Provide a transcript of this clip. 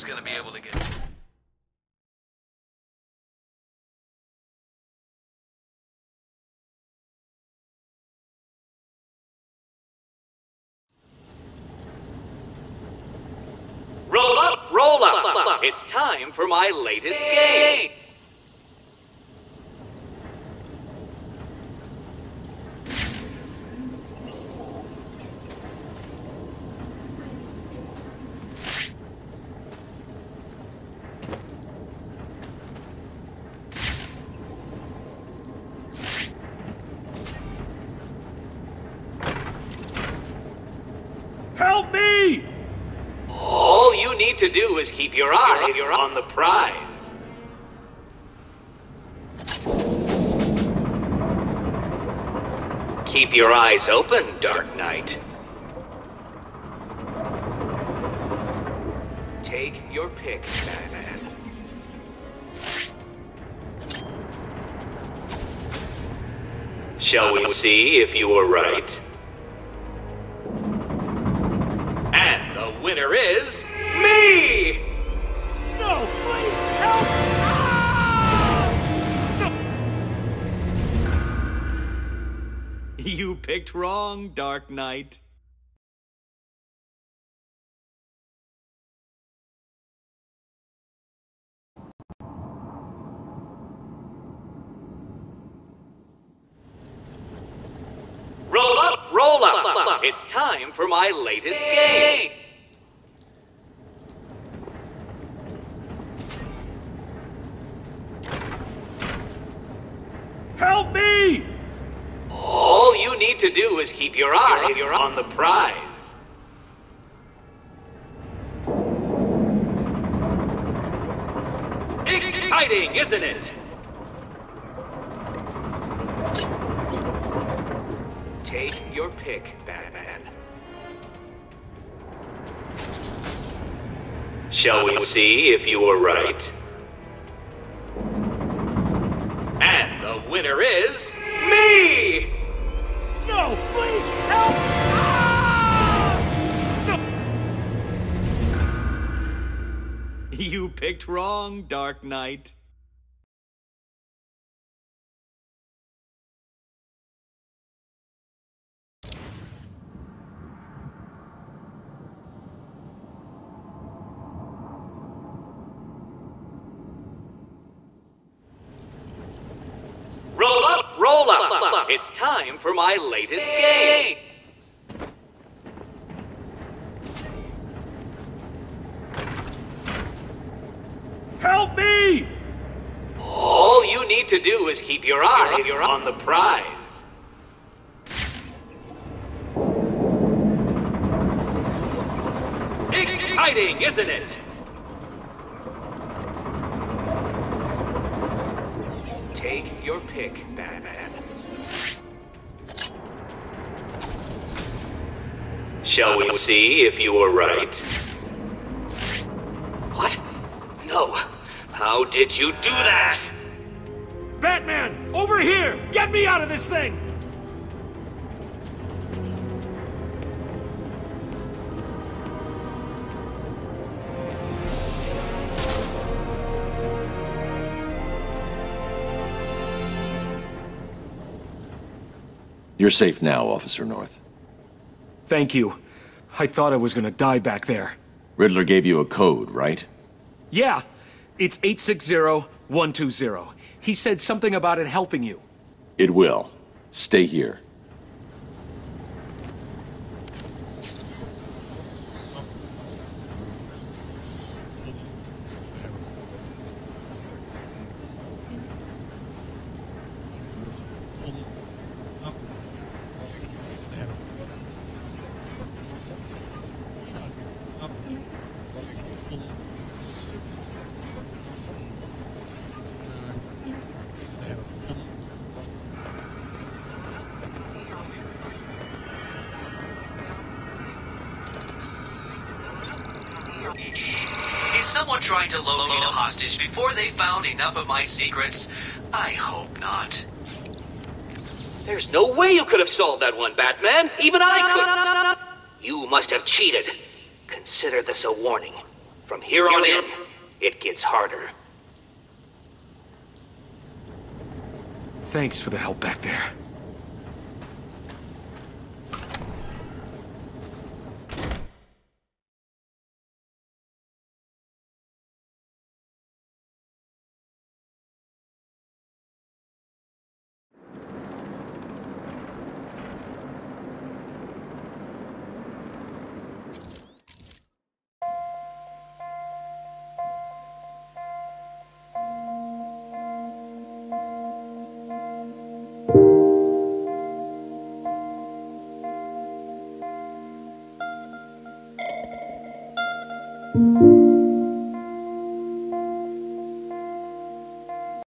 one's gonna be able to get... Roll up, roll up! It's time for my latest game! To do is keep your eyes on the prize. Keep your eyes open, Dark Knight. Take your pick, Batman. Shall we see if you were right? And the winner is me! No, please help! Ah! You picked wrong, Dark Knight. Roll up, roll up. It's time for my latest game. Help me! All you need to do is keep your eyes on the prize. Exciting, isn't it? Take your pick, Batman. Shall we see if you were right? And the winner is me! No, please help! Ah! You picked wrong, Dark Knight. Roll up, roll up. It's time for my latest game. Help me! All you need to do is keep your eyes on the prize. Exciting, isn't it? Take your pick, Batman. Shall we see if you were right? What? No. How did you do that? Batman, over here! Get me out of this thing! You're safe now, Officer North. Thank you. I thought I was gonna die back there. Riddler gave you a code, right? Yeah, it's 860120. He said something about it helping you. It will. Stay here. Is someone trying to locate a hostage before they found enough of my secrets? I hope not. There's no way you could have solved that one, Batman. Even I couldn't. You must have cheated. Consider this a warning. From here on in, it gets harder. Thanks for the help back there.